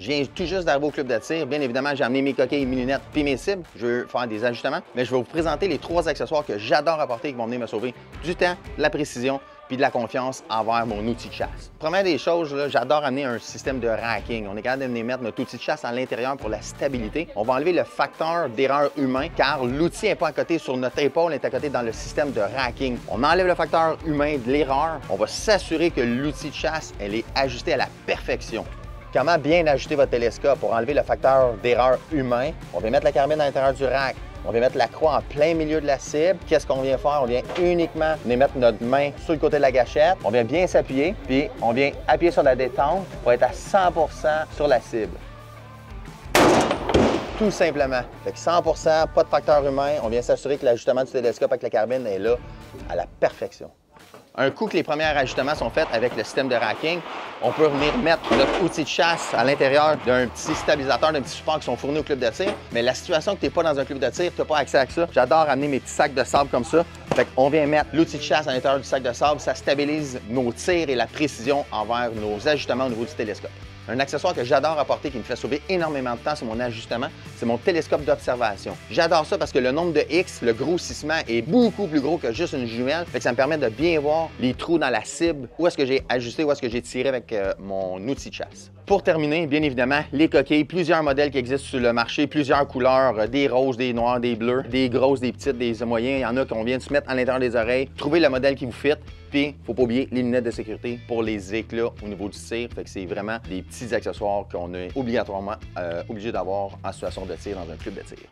Je viens tout juste d'arriver au club de. Bien évidemment, j'ai amené mes coquilles, mes lunettes puis mes cibles. Je veux faire des ajustements, mais je vais vous présenter les trois accessoires que j'adore apporter qui vont venir me sauver du temps, de la précision puis de la confiance envers mon outil de chasse. Première des choses, j'adore amener un système de racking. On est capable de venir mettre notre outil de chasse à l'intérieur pour la stabilité. On va enlever le facteur d'erreur humain car l'outil n'est pas à côté sur notre épaule, il est à côté dans le système de racking. On enlève le facteur humain de l'erreur. On va s'assurer que l'outil de chasse, elle est ajustée à la perfection. Comment bien ajuster votre télescope pour enlever le facteur d'erreur humain? On va mettre la carabine à l'intérieur du rack. On vient mettre la croix en plein milieu de la cible. Qu'est-ce qu'on vient faire? On vient uniquement mettre notre main sur le côté de la gâchette. On vient bien s'appuyer, puis on vient appuyer sur la détente pour être à 100% sur la cible. Tout simplement. Fait que 100 pas de facteur humain. On vient s'assurer que l'ajustement du télescope avec la carabine est là à la perfection. Un coup que les premiers ajustements sont faits avec le système de racking, on peut venir mettre notre outil de chasse à l'intérieur d'un petit stabilisateur, d'un petit support qui sont fournis au club de tir. Mais la situation que tu n'es pas dans un club de tir, tu n'as pas accès à ça. J'adore amener mes petits sacs de sable comme ça. Fait qu'on vient mettre l'outil de chasse à l'intérieur du sac de sable. Ça stabilise nos tirs et la précision envers nos ajustements au niveau du télescope. Un accessoire que j'adore apporter qui me fait sauver énormément de temps sur mon ajustement, c'est mon télescope d'observation. J'adore ça parce que le nombre de X, le grossissement est beaucoup plus gros que juste une jumelle. Fait que ça me permet de bien voir les trous dans la cible, où est-ce que j'ai ajusté, où est-ce que j'ai tiré avec euh, mon outil de chasse. Pour terminer, bien évidemment, les coquilles, plusieurs modèles qui existent sur le marché, plusieurs couleurs, euh, des roses, des noirs, des bleus, des grosses, des petites, des moyens. Il y en a qu'on vient de se mettre à l'intérieur des oreilles. Trouvez le modèle qui vous fit. Puis, faut pas oublier les lunettes de sécurité pour les éclats au niveau du tir. Fait que c'est vraiment des petits accessoires qu'on est obligatoirement euh, obligé d'avoir en situation de tir dans un club de tir.